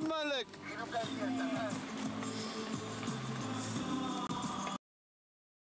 Malek.